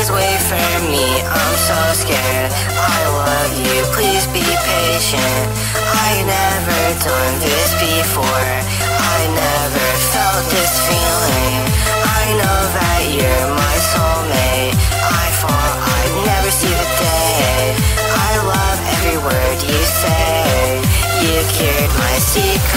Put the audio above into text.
Please wait for me, I'm so scared. I love you, please be patient. I never done this before. I never felt this feeling. I know that you're my soulmate. I thought I'd never see the day. I love every word you say. You cured my secret.